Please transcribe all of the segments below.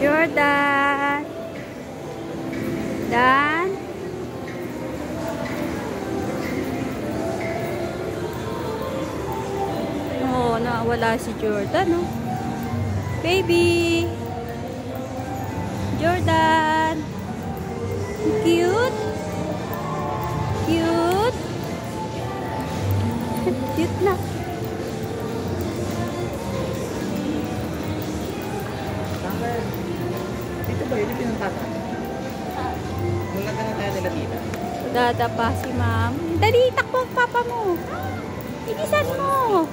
Jordan. Dan. Oh, nawala si Jordan, oh. Baby. Jordan. Cute. Cute. Cute na. Dito ba yun yung pinuntasan? Nung nagkaroon tayo nila tita. Dada pa si ma'am. Dali, takbo ang papa mo. Inisan mo.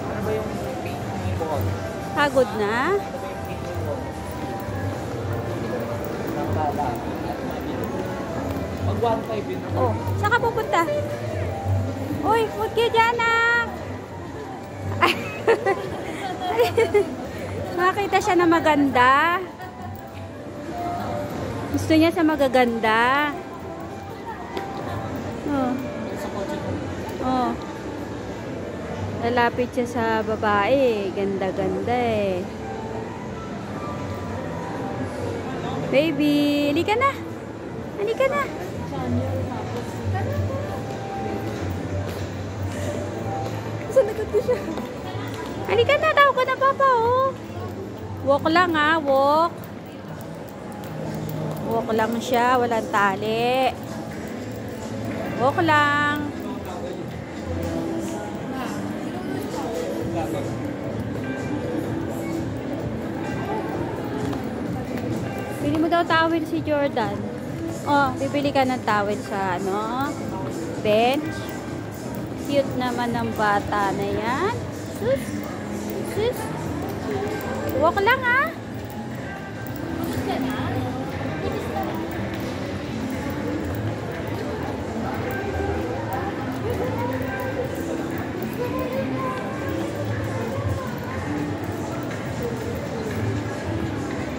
Ano ba yung ni Bukod? Pagod na? Ano ba yung. Mag 1.5 yun. Oh, saan ka pupunta? Uy, huwag kayo dyan ah. Siya na maganda. Gusto niya sa magaganda. Oh. Oh. Lalapit siya sa babae. Ganda-ganda eh. Baby, halika na. Halika na. Sanagot ko siya. Halika na, tawag ko na papa, oh. Walk lang, ah, walk. Walk lang siya, walang tali. Walk lang. Bili mo daw towel si Jordan. Oh, bibili ka ng towel sa ano, bench. Cute naman ng bata na yan. Sus. Sus. Walk lang ah.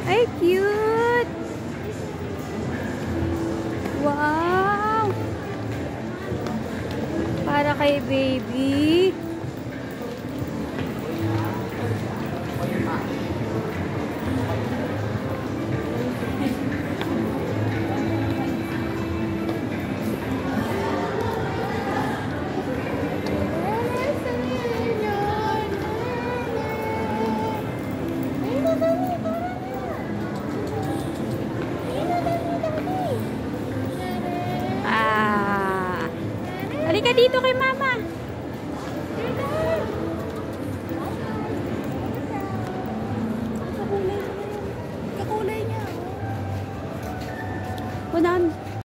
Ay, cute. Wow. Para kay baby. Dito kay mama.